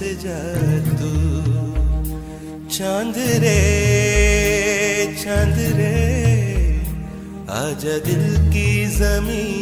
से जा तू चाँद रे चाँद रे आज दिल की ज़मीन।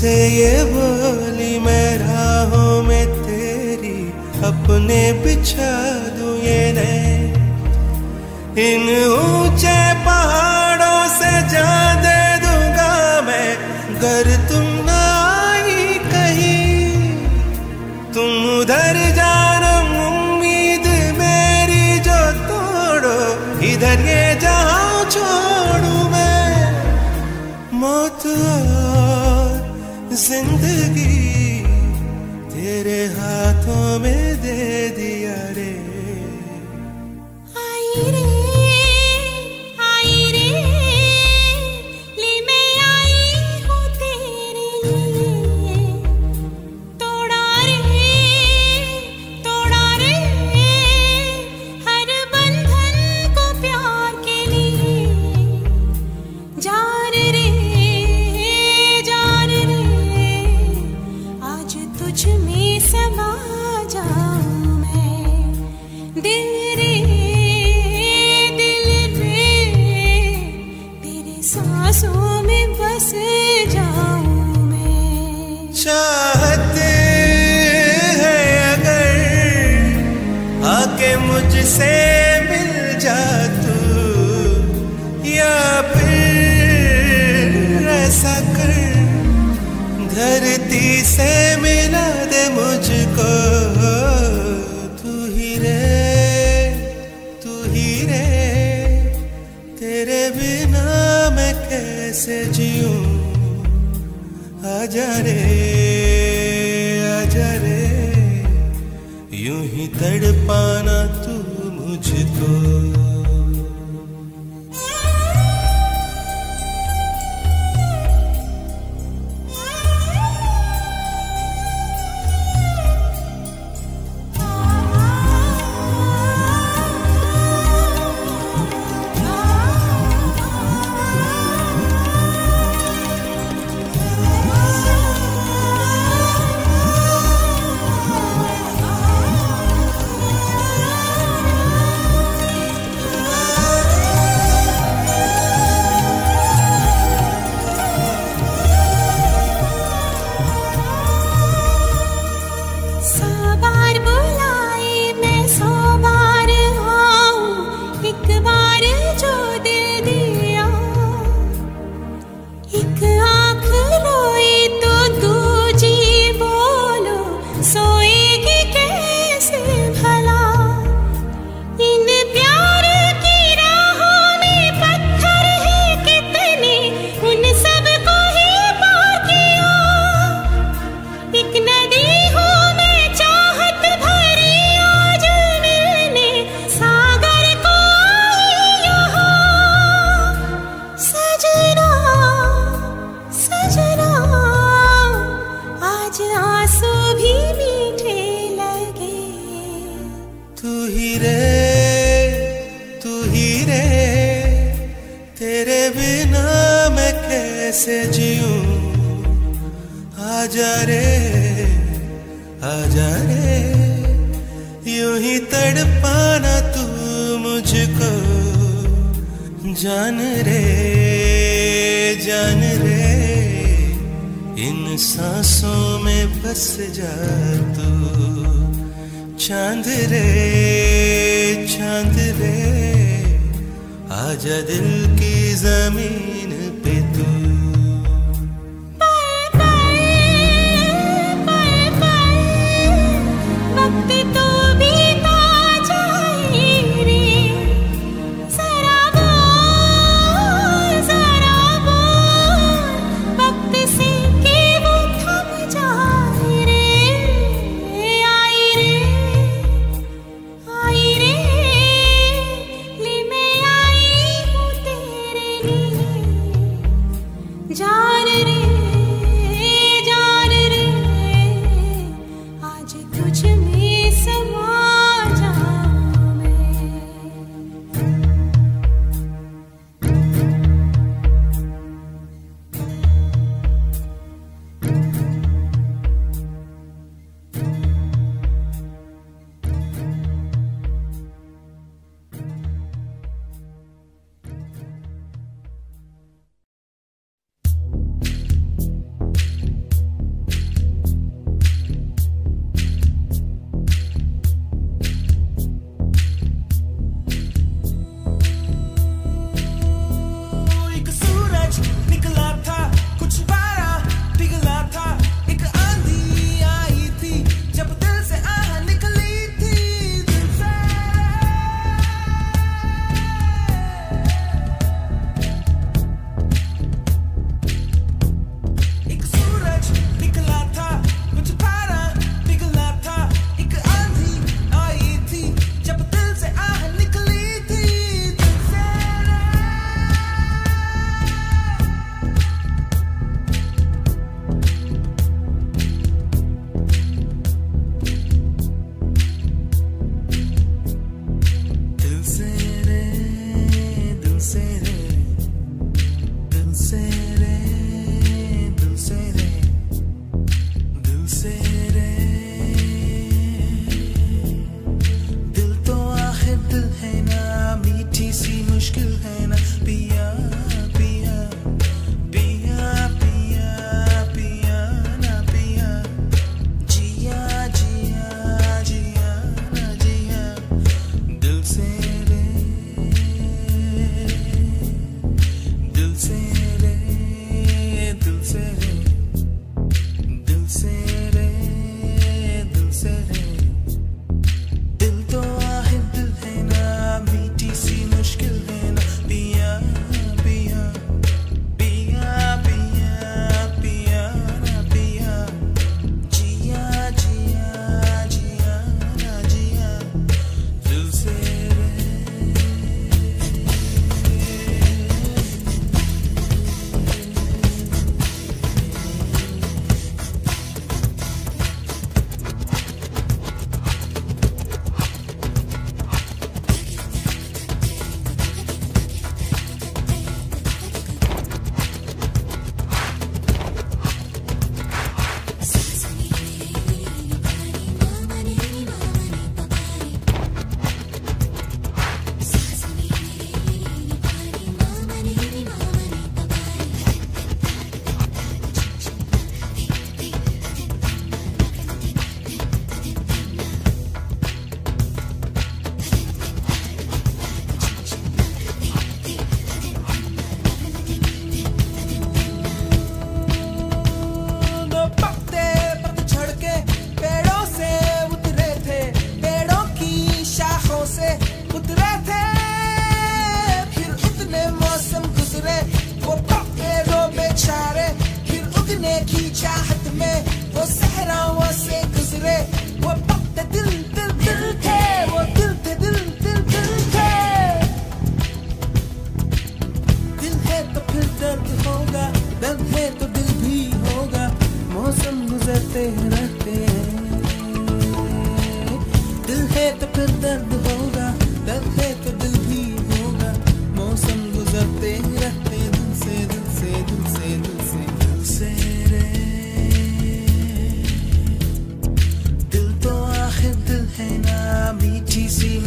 से ये बोली, मैं राहों में तेरी अपने बिछा दू ये इन ऊँचे पहाड़ों से जा दे दूँगा मैं घर तुम ना तुम उधर जाना, उम्मीद मेरी जो तोड़ो, इधर ये जहाँ छोड़ू मैं। मौत ज़िंदगी तेरे हाथों में दे दी।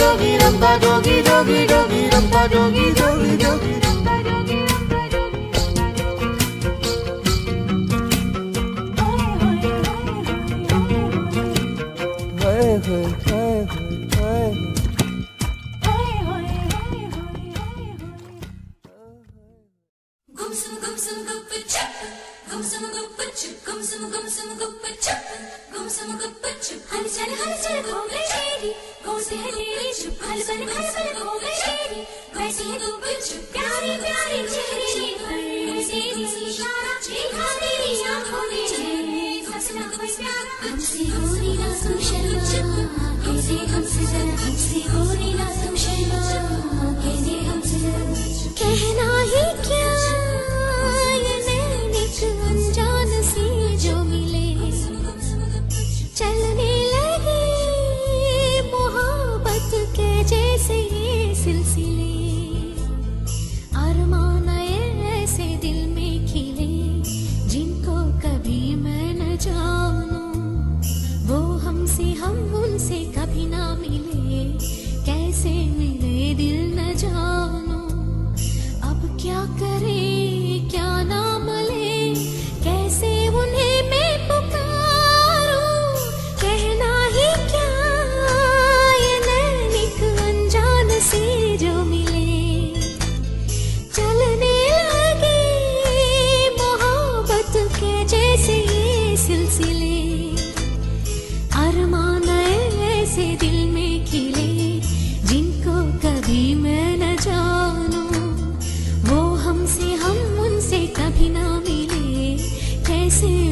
dogi dum ba dogi dogi dogi dum ba dogi dogi dogi see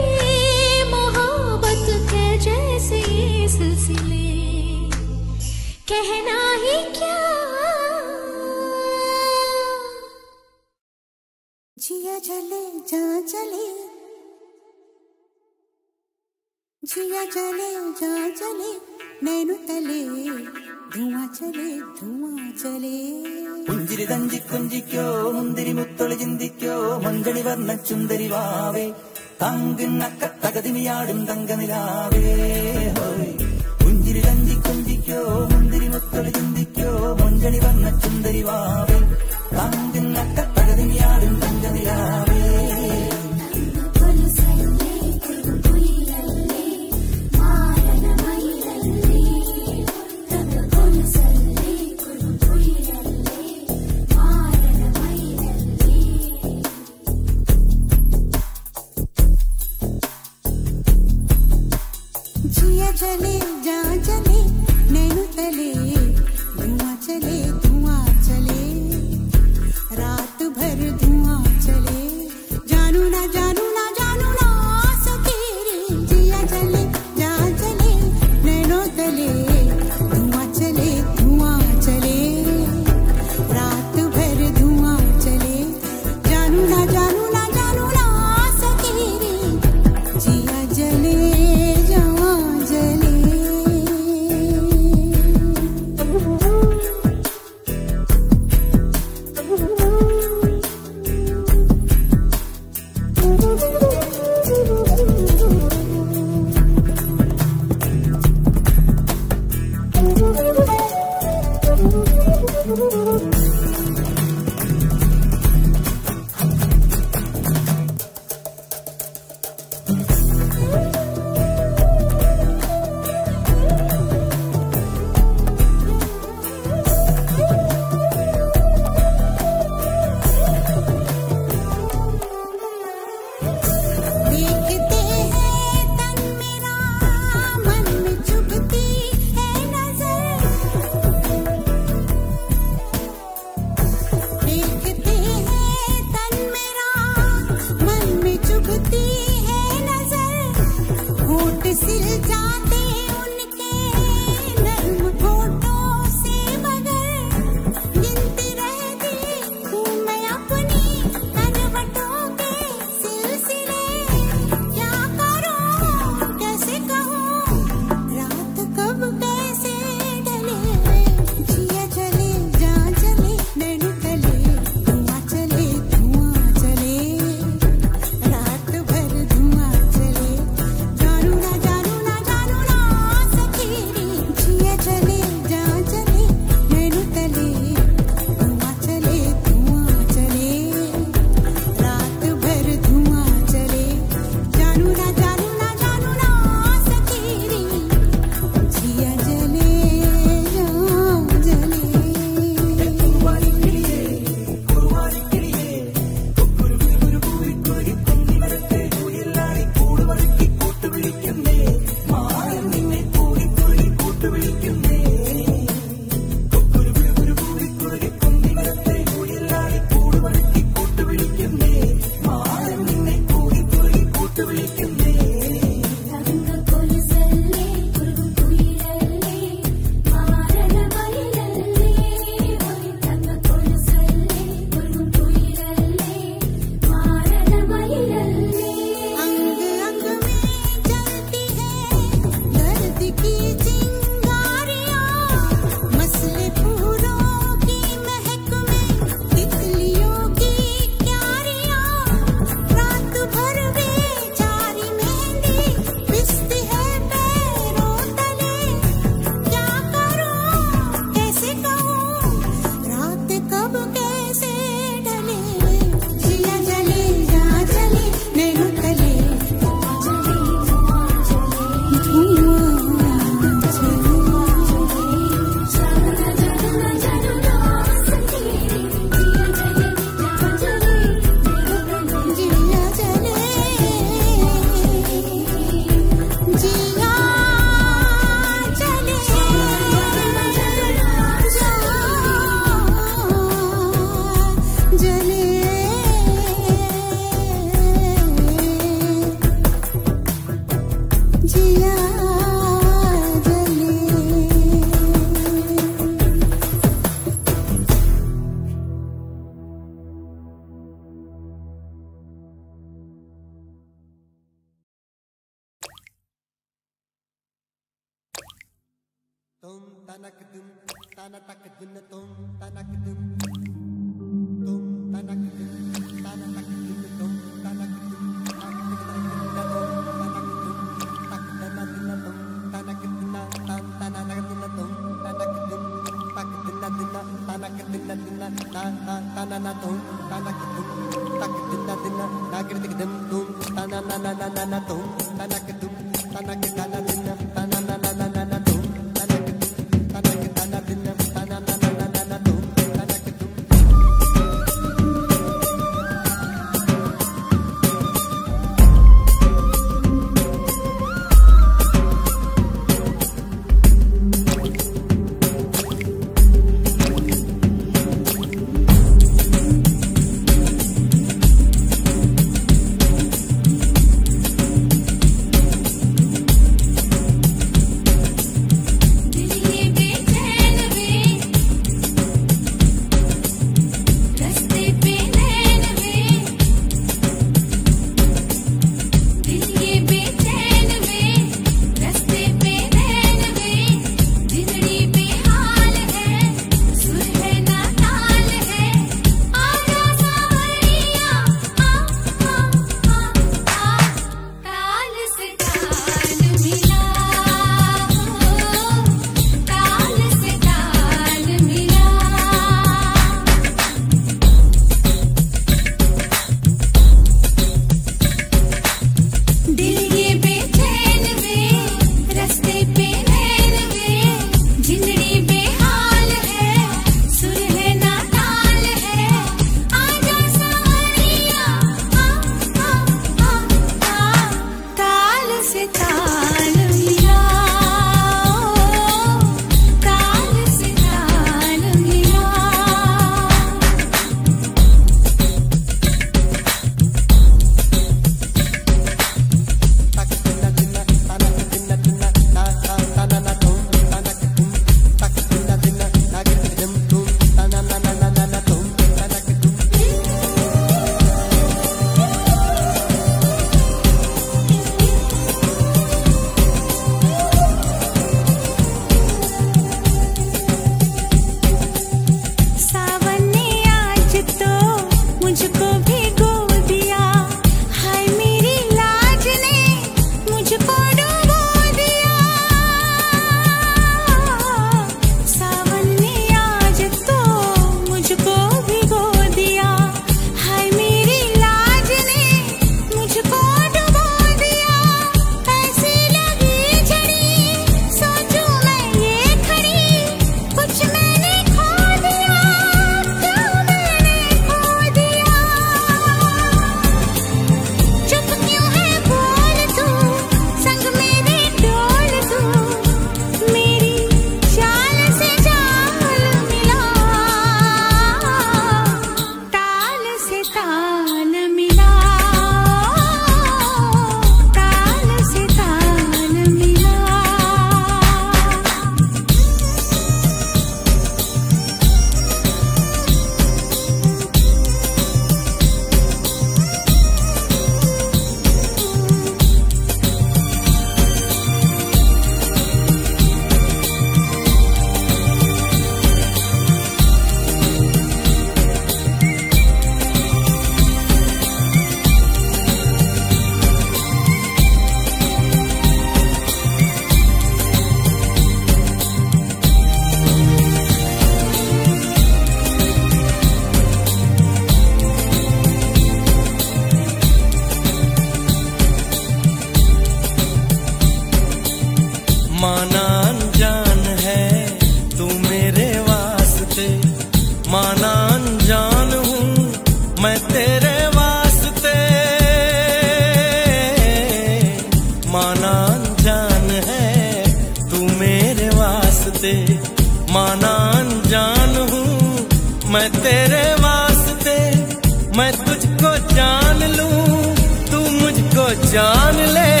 जान ले।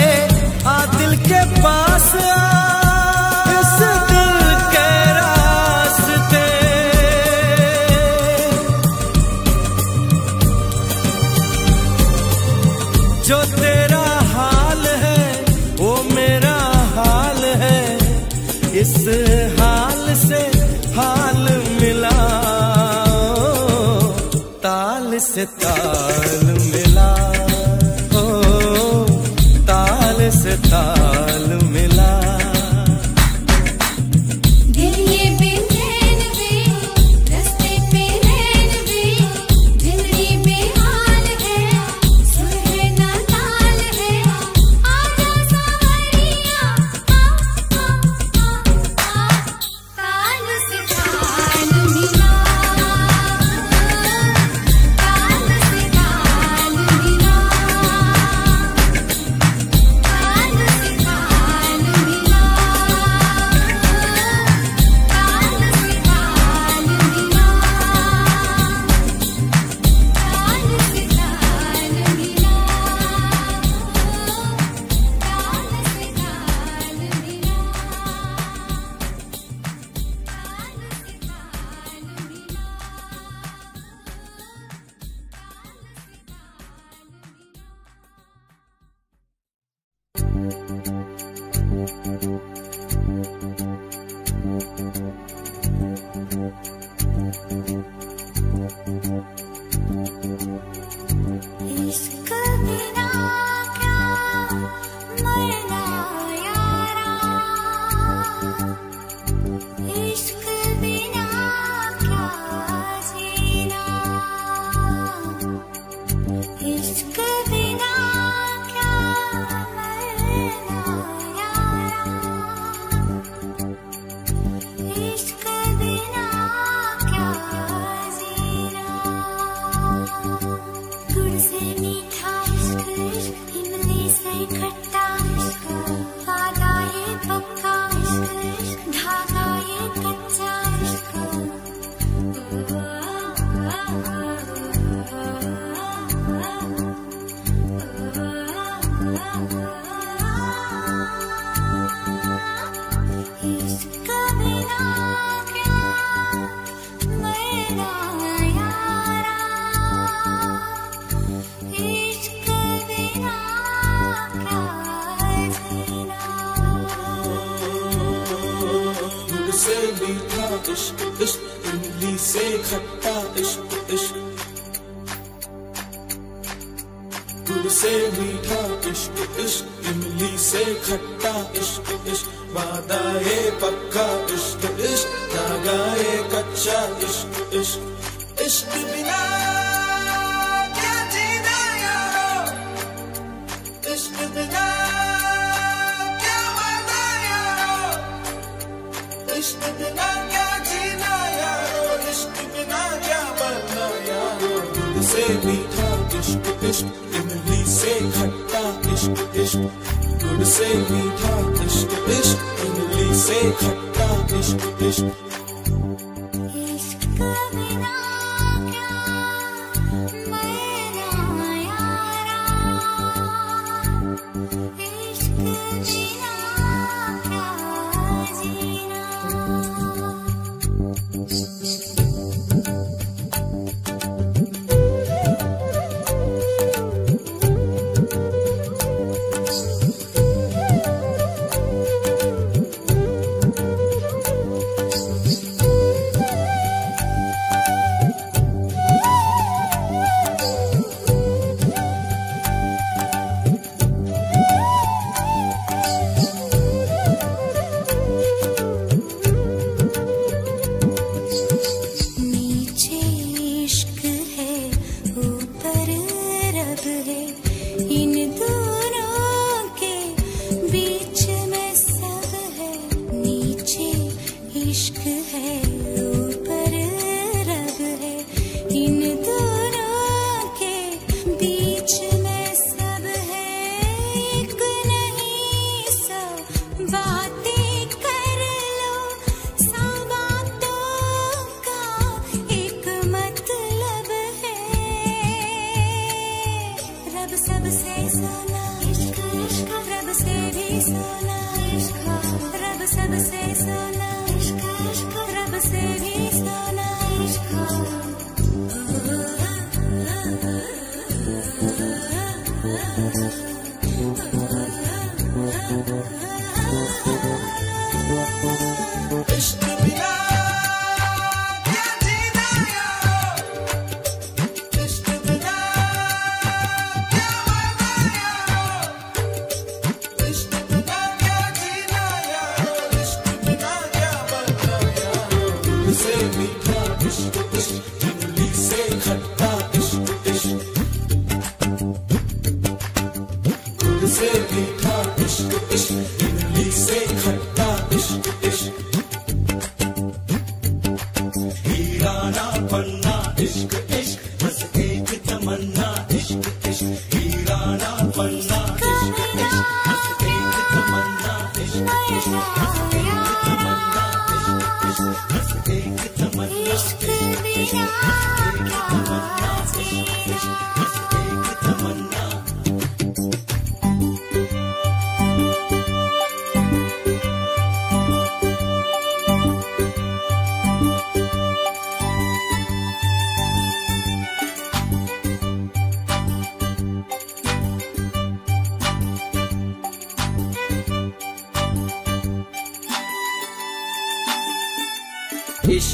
ताल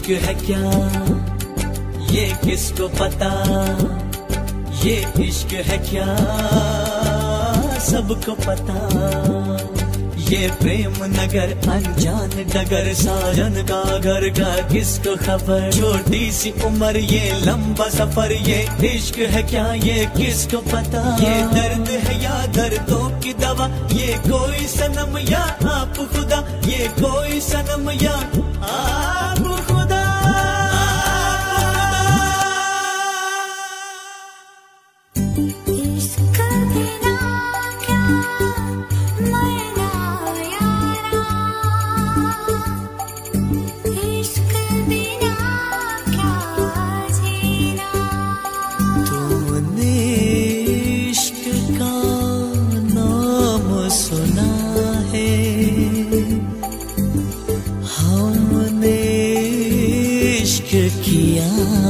इश्क है क्या? ये किसको पता? ये इश्क है क्या? सबको पता। ये प्रेम नगर, अनजान डगर, साजन का घर का किसको खबर? छोटी सी उम्र, ये लंबा सफ़र, ये इश्क है क्या? ये किसको पता? ये दर्द है या दर्दों की दवा? ये कोई सनम या आप खुदा? ये कोई सनम या आप?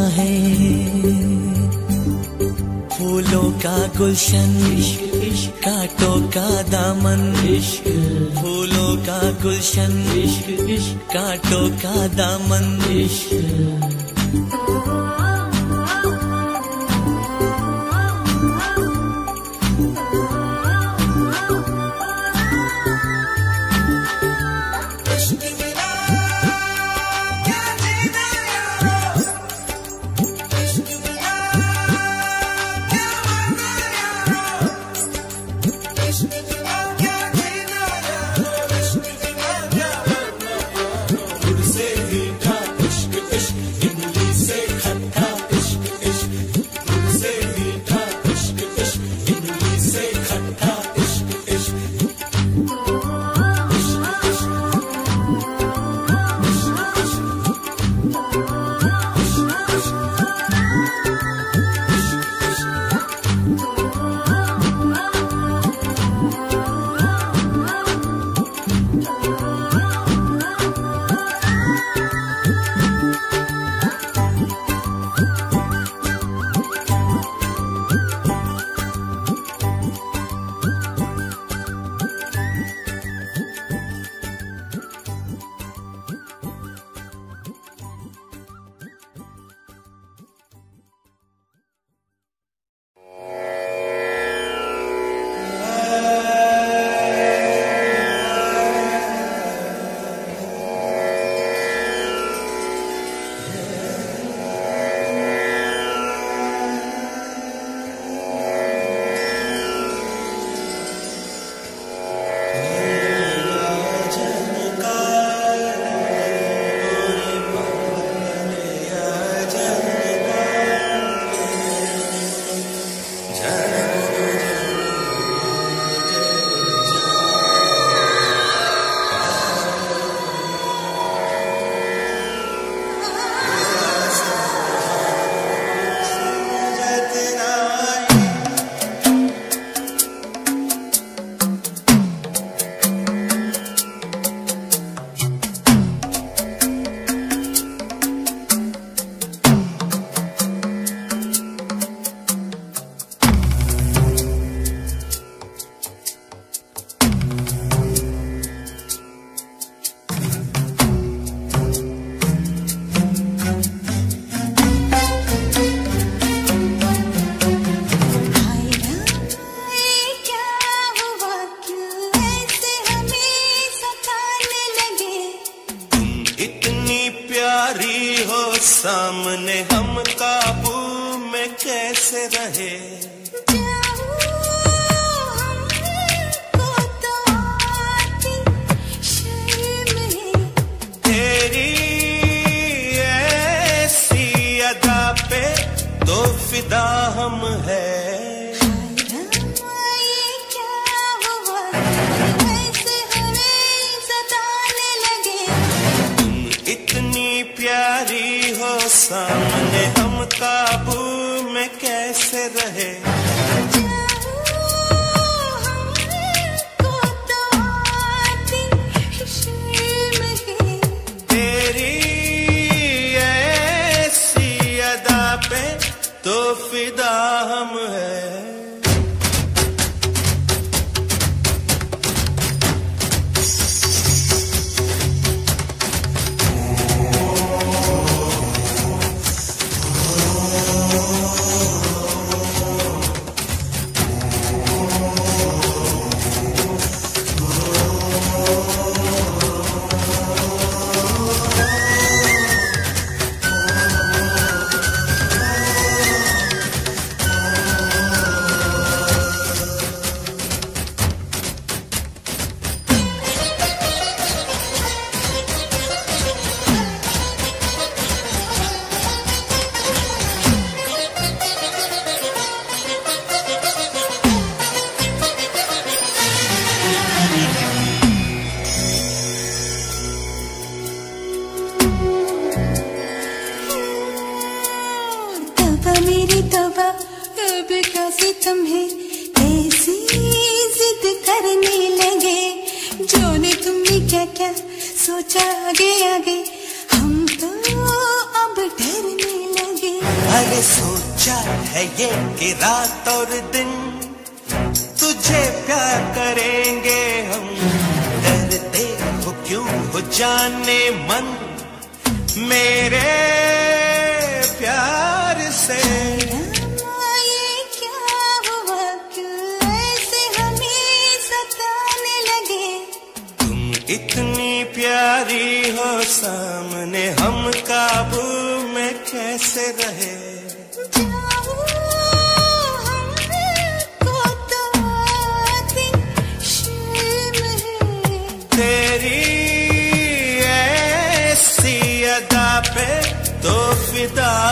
है। फूलों का गुलशन कांटों का दामन फूलों का गुलशन कांटों का दामन।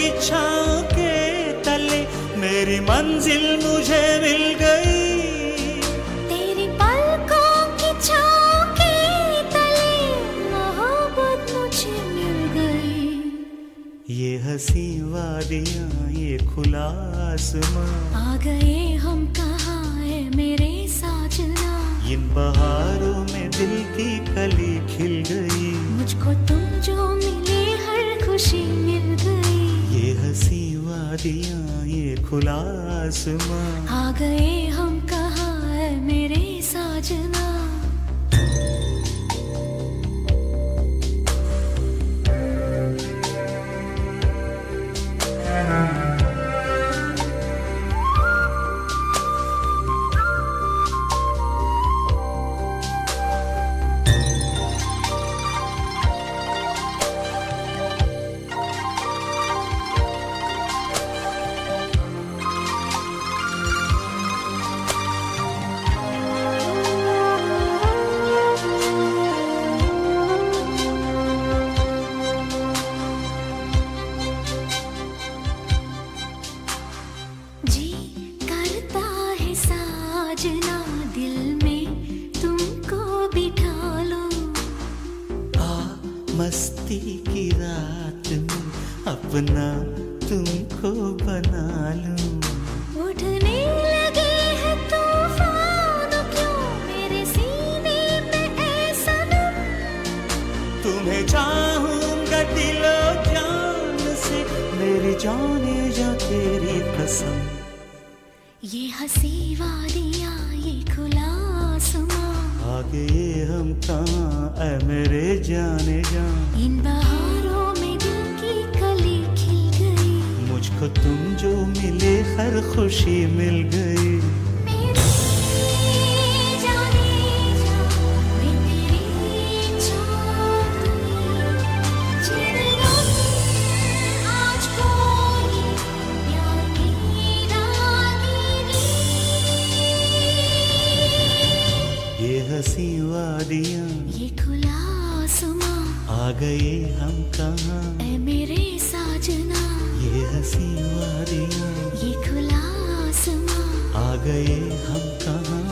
की छाँव के तले मेरी मंजिल मुझे मिल गई। तेरी पलकों की के तले मोहब्बत मुझे मिल गई। ये हसी वादिया ये खुला आसमां। आ गए हम कहाँ है मेरे साजना? इन बहारों में दिल की कली खिल गई। मुझको तुम दिया ये खुला आसमां। आ गए हम कहा है मेरे साजना? हम कहाँ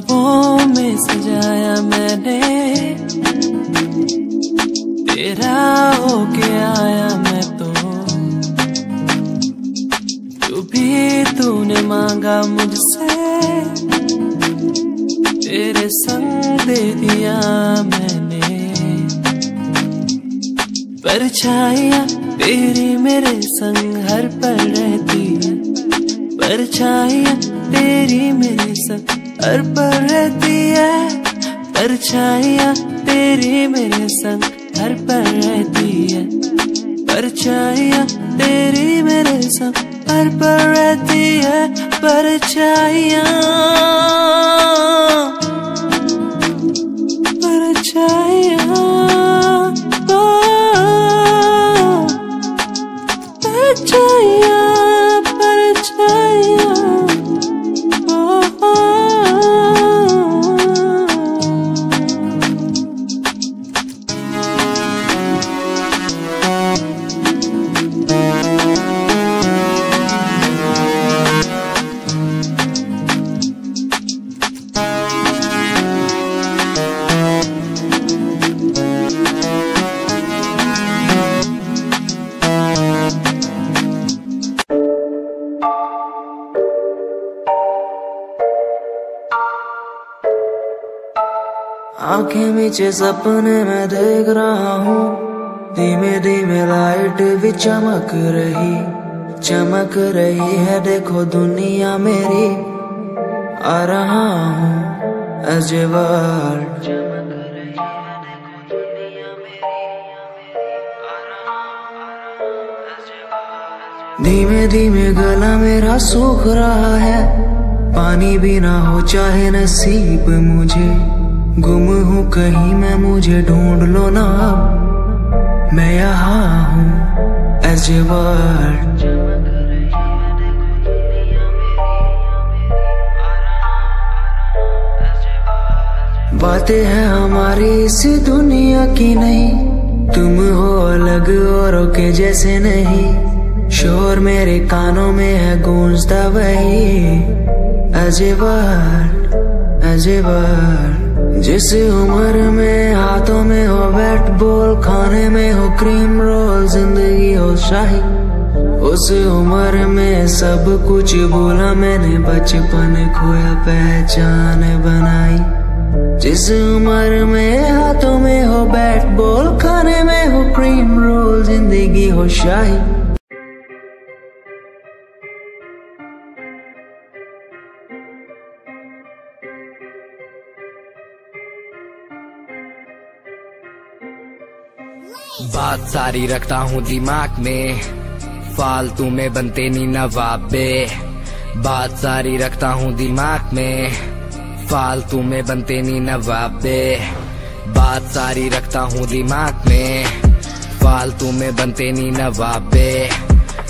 ख्वाबों में सजाया मैंने। तेरा होके आया मैं तो। जो भी तूने मांगा मुझसे, तेरे संग दे दिया मैंने। परछाइया तेरी मेरे संग हर पल रहती है। परछाइया तेरी मेरे संग और पर रहती है, परछाइया तेरी मेरे संग। हर पर रहती है, परछाइया तेरी मेरे संग। हर पर रहती है, परछाइया परछाई नीचे सपने में देख रहा हूँ। धीमे धीमे लाइट भी चमक रही चमक रही है, देखो दुनिया मेरी। आ रहा हूँ अजवार धीमे धीमे गला मेरा सूख रहा है, पानी भी ना हो चाहे नसीब मुझे। गुम हूँ कहीं मैं, मुझे ढूंढ लो ना मैं यहाँ हूँ अजवार बातें हैं हमारी इस दुनिया की नहीं। तुम हो अलग और के जैसे नहीं। शोर मेरे कानों में है, गूंजता वही। अजवार अजवार जिस उम्र में हाथों में हो बैट बॉल, खाने में हो क्रीम रोल ज़िंदगी हो शाही। उस उम्र में सब कुछ बोला मैंने, बचपन खोया, पहचान बनाई। जिस उम्र में हाथों में हो बैट बॉल, खाने में हो क्रीम रोल ज़िंदगी हो शाही। बात सारी रखता हूँ दिमाग में। फालतू में बनते नी नवाबे। बात सारी रखता हूँ दिमाग में। फालतू में बनते नी नवाबे। बात सारी रखता हूँ दिमाग में। फालतू में बनते नी नवाबे।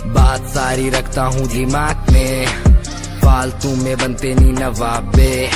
बात सारी रखता हूँ दिमाग में। फालतू में बनते नी नवाबे।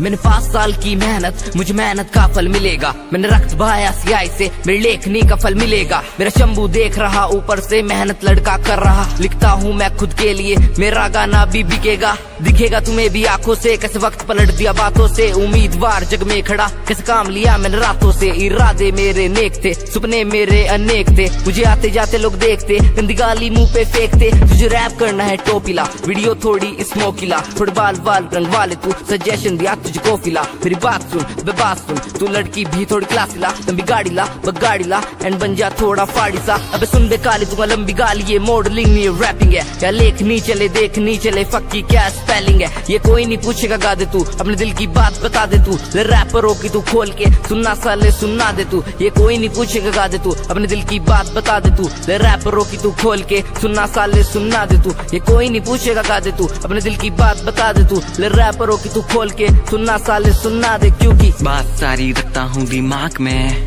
मैंने पाँच साल की मेहनत, मुझे मेहनत का फल मिलेगा। मैंने रक्त बहाया सियाई से, मेरी लेखनी का फल मिलेगा। मेरा शंभू देख रहा, ऊपर से मेहनत लड़का कर रहा। लिखता हूँ मैं खुद के लिए, मेरा गाना भी बिकेगा। दिखेगा तुम्हें भी आँखों से, कैसे वक्त पलट दिया बातों से। उम्मीदवार जग में खड़ा, कैसे काम लिया मैंने रातों से। इरादे मेरे नेक थे, सपने मेरे अनेक थे। मुझे आते जाते लोग देखते, गंदी गाली मुँह पे फेंकते। तुझे रैप करना है टोपिला वीडियो थोड़ी स्मोकीला फुटबॉल बाल रंग वाले तू सजेशन दिया तुझको फिला मेरी बात सुन बे बात सुन। तू लड़की भी थोड़ी क्लासी ला, लंबी गाड़ी ला गाड़ी ला एंड बन जा थोड़ा फाड़ी सा। अबे सुन बे काली, तू लंबी गाली, ये मॉडलिंग नहीं रैपिंग है। या लेख नहीं चले, देख नहीं चले फक्की क्या स्पेलिंग है? ये कोई नहीं पूछेगा, गा दे तू। अपने दिल की बात बता दे तू। रैपरों की तू खोल के, सुनना साले, सुनना दे तू। ये कोई नहीं पूछेगा, गा दे तू। अपने दिल की बात बता दे तू। रैपरों की तू खोल के, सुनना साले, सुनना दे तू। ये कोई नहीं पूछेगा, गा दे तू। अपने दिल की बात बता दे तू। रैपरों की तू खोल के सुनना साले सुनना दे क्योंकि बात सारी रखता हूँ दिमाग में।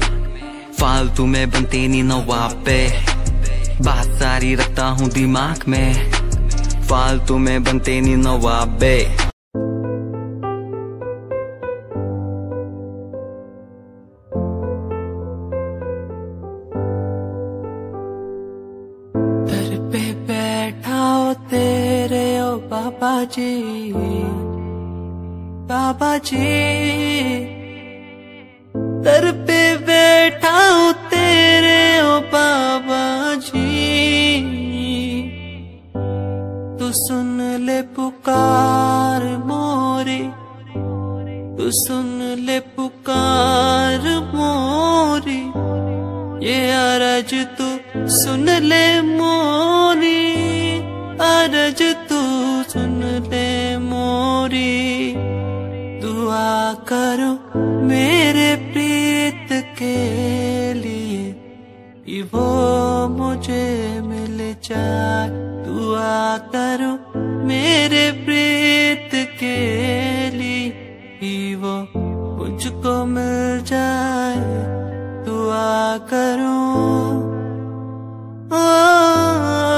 फालतू में बनते नी नवाब पे। बात सारी रखता हूँ दिमाग में। फालतू में बनते नी नवाब पे। पे बैठा हो तेरे ओ बाबा जी। बाबा जी, दर पे बैठा हो तेरे ओ बाबा जी। तू सुन ले पुकार मोरी, तू सुन ले पुकार मोरी। ये अरज तू सुन ले मोरी अरज जाए दुआ करो मेरे प्रीत के लिए वो मुझको मिल जाए। दुआ करो। आ,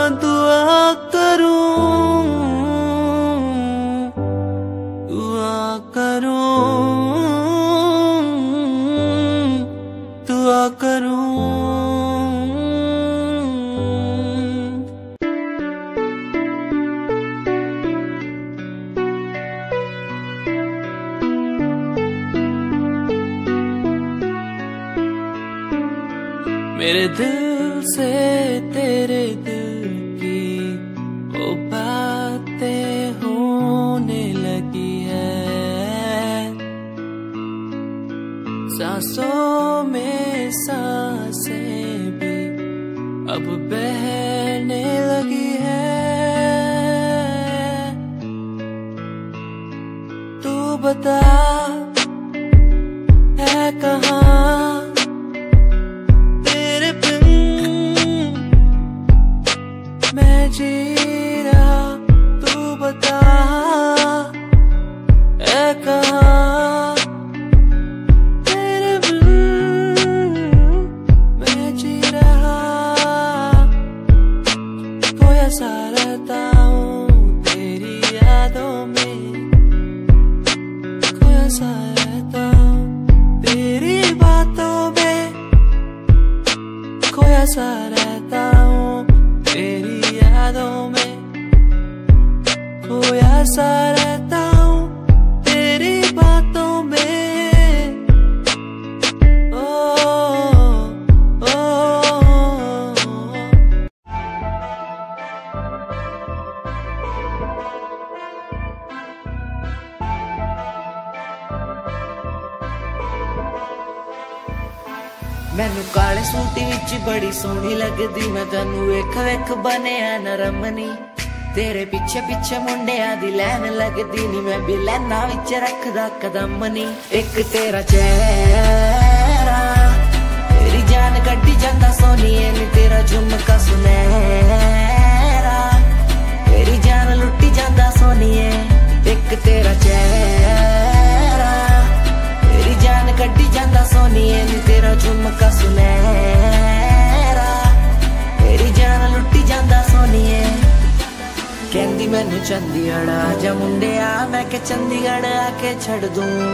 तू ਮੈਨੂੰ ਕਾਲੇ ਸੂਟ ਵਿੱਚ ਬੜੀ ਸੋਹਣੀ ਲੱਗਦੀ, ਮੈਂ ਤੈਨੂੰ ਵੇਖ ਵੇਖ ਬਣਿਆ ਨਰਮਨੀ ਤੇਰੇ ਪਿੱਛੇ ਪਿੱਛੇ ਮੁੰਡਿਆਂ ਦੀ ਲੈਣ ਲੱਗਦੀ ਨੀ, ਮੈਂ ਵੀ ਲੈਣਾ ਵਿੱਚ ਰੱਖਦਾ ਕਦਮ ਨੀ। ਇੱਕ ਤੇਰਾ ਚਿਹਰਾ, ਤੇਰੀ ਜਾਨ ਕੱਢੀ ਜਾਂਦਾ ਸੋਨੀਏ ਨੀ, ਤੇਰਾ ਝੁਮਕਾ ਸੁਨਹਿਰਾ। ਤੇਰੀ ਜਾਨ ਲੁੱਟੀ ਜਾਂਦਾ ਸੋਨੀਏ, ਇੱਕ ਤੇਰਾ ਚਿਹਰਾ। ਕੱਢੀ ਜਾਂਦਾ ਸੋਨੀਏ ਨੀ, ਤੇਰਾ ਝੁਮਕਾ ਸੁਨਹਿਰਾ। ਤੇਰੀ ਜਾਨ ਲੁੱਟੀ ਜਾਂਦਾ ਸੋਨੀਏ। ਕਹਿੰਦੀ ਮੈਨੂੰ ਚੰਡੀਗੜ੍ਹ ਆ ਜਾ ਮੁੰਡਿਆ, ਮੈਂ ਕਿ ਚੰਡੀਗੜ੍ਹ ਆ ਕੇ ਛੱਡ ਦੂੰ।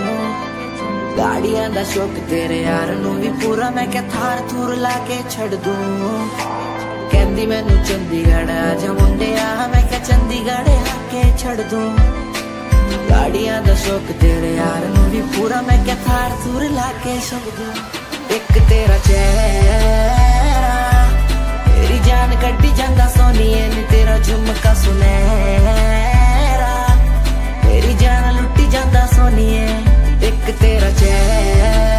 ਗਾੜੀਆਂ ਦਾ ਸ਼ੌਕ ਤੇਰੇ ਯਾਰ ਨੂੰ ਵੀ ਪੂਰਾ, ਮੈਂ ਕਿ ਥਾਰ ਥੂਰ ਲਾ ਕੇ ਛੱਡ ਦੂੰ। ਕਹਿੰਦੀ ਮੈਨੂੰ ਚੰਡੀਗੜ੍ਹ ਆ ਜਾ ਮੁੰਡਿਆ, ਮੈਂ ਕਿ ਚੰਡੀਗੜ੍ਹ ਆ ਕੇ ਛੱਡ ਦੂੰ। ਗਾੜੀਆਂ ਦਾ ਸ਼ੌਕ ਤੇਰੇ ਯਾਰ ਨੂੰ ਵੀ ਪੂਰਾ ਮੈਂ ਕਿ ਥਾਰ ਥੂਰ ਲਾ ਕੇ ਛੱਡ ਦੂੰ। ਇੱਕ ਤੇਰਾ ਚਿਹਰਾ, ਤੇਰੀ ਜਾਨ ਕੱਢੀ ਜਾਂਦਾ ਸੋਨੀਏ ਨੀ, ਤੇਰਾ ਝੁਮਕਾ ਸੁਨਹਿਰਾ। ਤੇਰੀ ਜਾਨ ਲੁੱਟੀ ਜਾਂਦਾ ਸੋਨੀਏ, ਇੱਕ ਤੇਰਾ ਚਿਹਰਾ।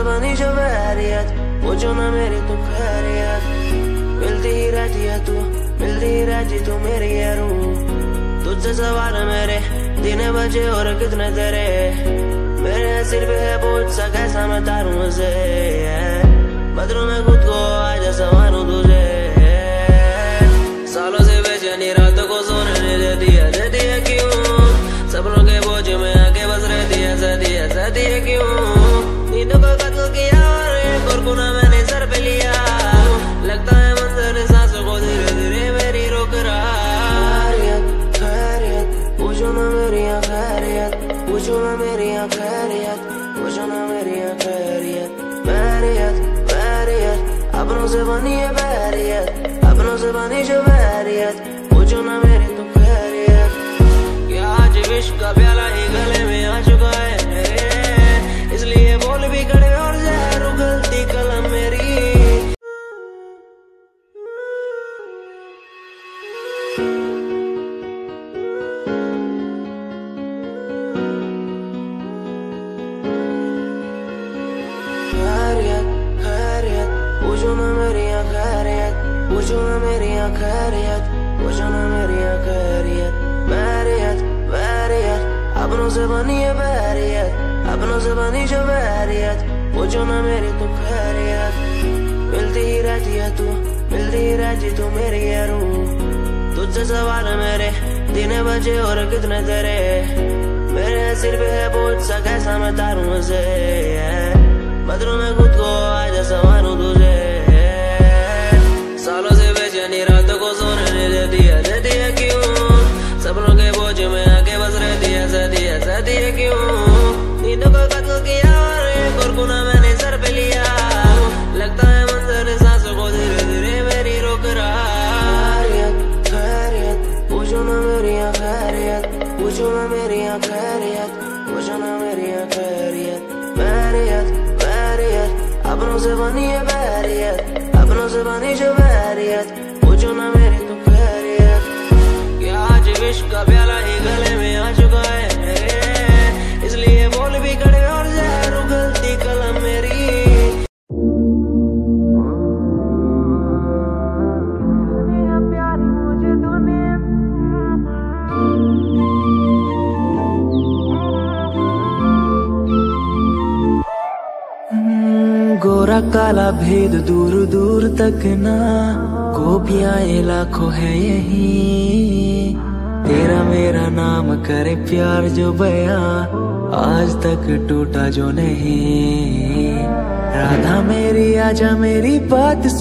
अपनों से बनी जो बैरियत पूछो ना मेरी तू खैरियत मिलती ही रहती है तू, मिलती ही रहती तू मेरी है रूह। तुझसे सवाल मेरे, दिन बजे और कितने तेरे। मेरे सिर पे है बोझ सा कैसा मैं तारूं उसे बदलू मैं खुद को आज संवारूं तुझे सालों से बेचैनी रात को सोने नहीं देती है देती है क्यों? सपनों के बोझ में आके बस रहती है सदी है सदी है क्यों? आज विश्व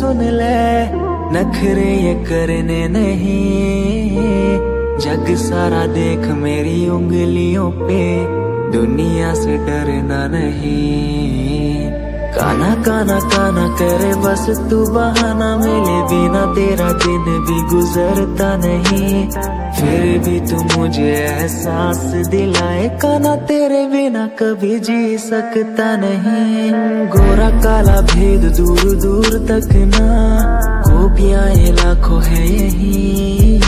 सुन ले नखरे ये करने नहीं। जग सारा देख मेरी उंगलियों पे, दुनिया से डरना नहीं। काना काना काना करे बस तू बहाना मिले बिना, तेरा दिन भी गुजरता नहीं। फिर भी तू मुझे एहसास दिलाए, काना तेरे बिना कभी जी सकता नहीं। गोरा काला भेद दूर दूर तक ना ये लाखों है यही।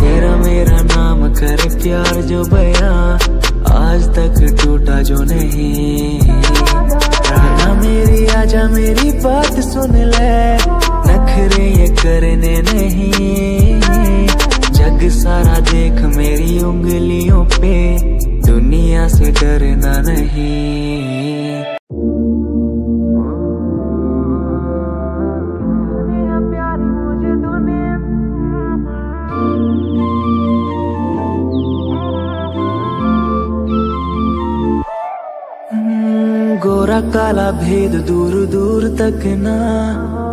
तेरा मेरा नाम कर प्यार जो बया, आज तक टूटा जो नहीं। राधा मेरी आजा मेरी बात सुन ले, नखरे ये करने जग सारा देख मेरी उंगलियों पे। दुनिया से डरना नहीं। गोरा काला भेद दूर दूर तक ना।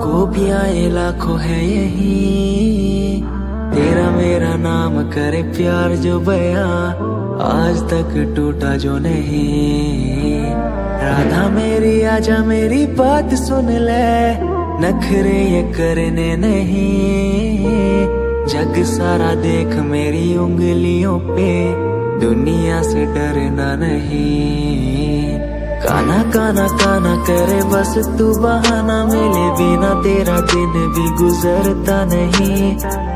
गोपियाँ लाखों है यही। तेरा मेरा नाम करे प्यार जो बया, आज तक टूटा जो नहीं। राधा मेरी, आजा मेरी बात सुन ले, नखरे ये करने नहीं। जग सारा देख मेरी उंगलियों पे, दुनिया से डरना नहीं। काना काना काना करे बस तू बहाना मिले बिना तेरा दिन भी गुजरता नहीं।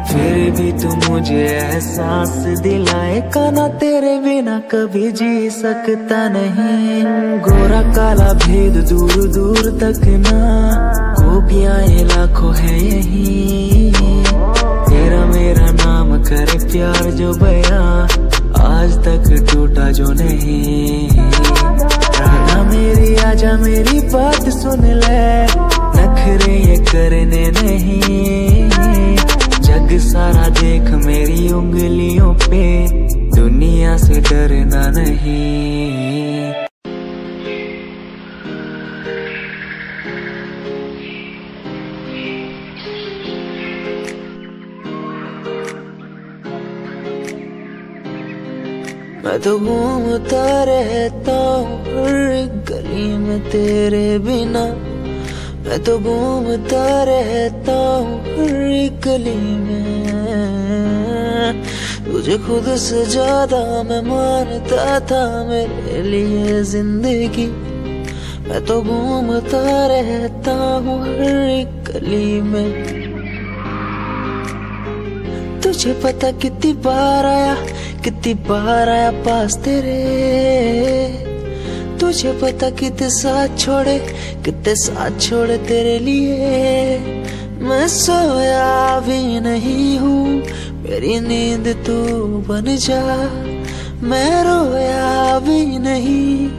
फिर भी तू मुझे एहसास दिलाए, काना तेरे बिना कभी जी सकता नहीं। गोरा काला भेद दूर दूर तक ना, गोपियाँ ये लाखों है यही। तेरा मेरा नाम करे प्यार जो बया, आज तक टूटा जो नहीं। मेरी, आजा मेरी बात सुन ले। नखरे ये करने नहीं। जग सारा देख मेरी उंगलियों पे। दुनिया से डरना नहीं। मैं तो घूमता रहता हूँ गली में तेरे बिना। मैं तो घूमता रहता हूँ गली में। तुझे खुद से ज़्यादा मैं मानता था मेरे लिए ज़िंदगी। मैं तो घूमता रहता हूँ हर गली में। तुझे पता कितनी बार आया कितनी बार आया पास तेरे। तुझे पता कितने साथ छोड़े, कितने साथ छोड़े तेरे लिए। मैं सोया भी नहीं हूँ, मेरी नींद तू बन जा। मैं रोया भी नहीं,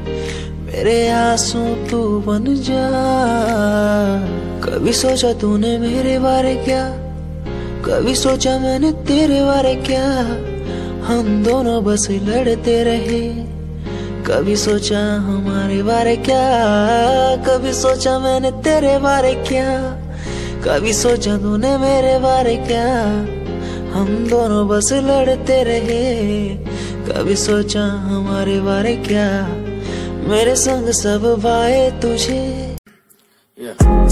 मेरे आँसू तू बन जा। कभी सोचा तूने मेरे बारे क्या? कभी सोचा मैंने तेरे बारे क्या? हम दोनों बस लड़ते रहे। कभी सोचा हमारे बारे क्या? कभी सोचा मैंने तेरे बारे क्या? कभी सोचा तूने मेरे बारे क्या? हम दोनों बस लड़ते रहे। कभी सोचा हमारे बारे क्या? मेरे संग सब बाए तुझे।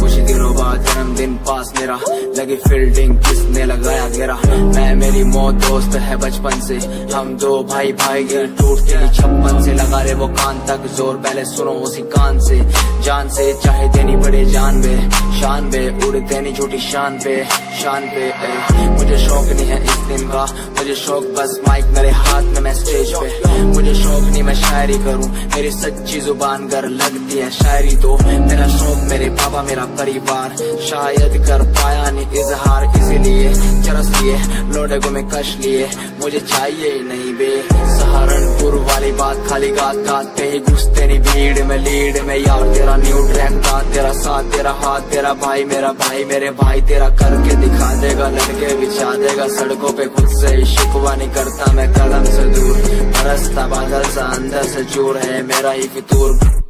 कुछ दिनों बाद जन्मदिन पास मेरा। लगी फील्डिंग किसने लगाया घेरा? मैं मेरी मौत दोस्त है बचपन से। हम दो भाई भाई गिर टूटते छप्पन से। लगा रहे वो कान तक ज़ोर पहले सुनो उसी कान से। जान से चाहे देनी पड़े जान बे शान बे उड़ देनी झूठी शान पे। शान पे ए, मुझे शौक नहीं है इस दिन का। मुझे शौक बस माइक मेरे हाथ में मैं स्टेज पे। मुझे शौक नहीं मैं शायरी करूँ। मेरी सच्ची ज़ुबान कर लगती है शायरी तो। मेरा शौक मेरे पापा मेरा परिवार। शायद कर पाया नहीं इजहार, इसीलिए चरस लिए लोडे को मैं कश लिए। मुझे चाहिए ही नहीं बे। सहारनपुर वाली बात खाली गात गात ही घुसते नहीं भीड़ में। लीड में यार, तेरा न्यू ट्रैक था, तेरा साथ, तेरा हाथ, तेरा भाई, मेरा भाई, मेरे भाई, तेरा करके दिखा देगा, लड़के बिछा देगा, सड़कों पे खुद से ही शिकवा नहीं करता मैं कलम से दूर। बरसता बादल सा अंदर से चूर है, मेरा ही फितूर।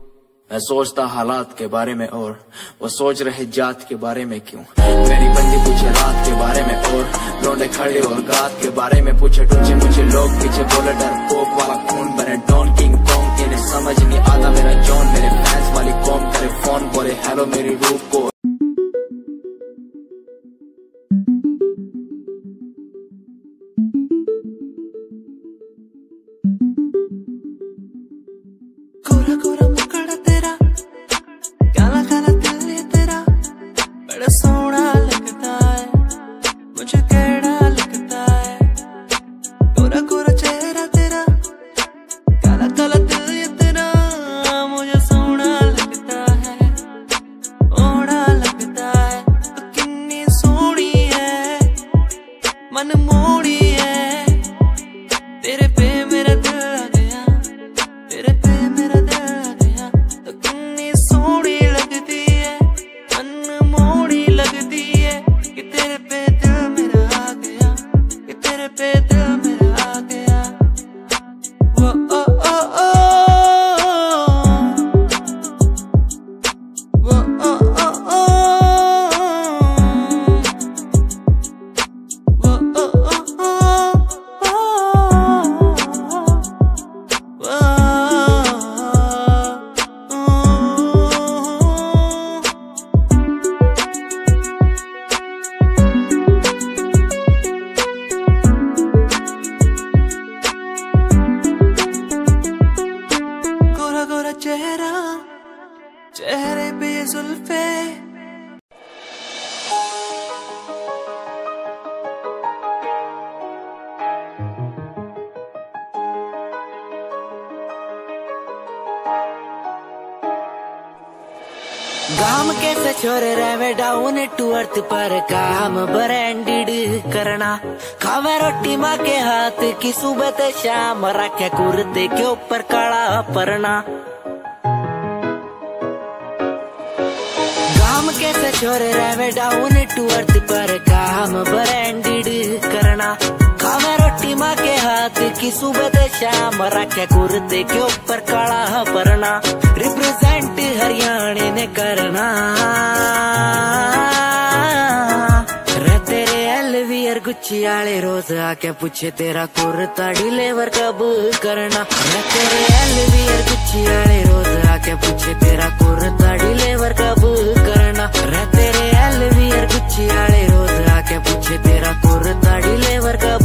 मैं सोचता हालात के बारे में और वो सोच रहे जात के बारे में क्यों? मेरी बंदी पूछे रात के बारे में और लौंडे खड़े और गात के बारे में पूछे, टूचे मुझे लोग पीछे बोले, डर पोक वाला खून बने। डॉन किंग कॉन्ग इन्हें समझ नहीं आता मेरा जॉन मेरे फैंस वाली कॉम करे फ़ोन बोले हेलो मेरी रूप को पर काम ब्रांडेड करना। खावे रोटी माँ के हाथ की सुबह ते शाम, रखे कुर्ते के ऊपर काला परना। गाम कैसे छोरे रहे डाउन टू अर्थ पर काम ब्रांडेड करना। माँ के सुबह ते शाम रखे कुर्ते के ऊपर काला परना रिप्रेजेंट हरियाणा ने करना। रे तेरे एलवीयर गुच्ची आले रोज आके पूछे तेरा कुर्ता डिलीवर कब करना। तेरे एलवीयर गुच्ची आले रोज आके पूछे तेरा कुर्ता डिलीवर कब करना। तेरे एलवीयर गुच्ची आले रोज आके पूछे तेरा कुर्ता डिलीवर कब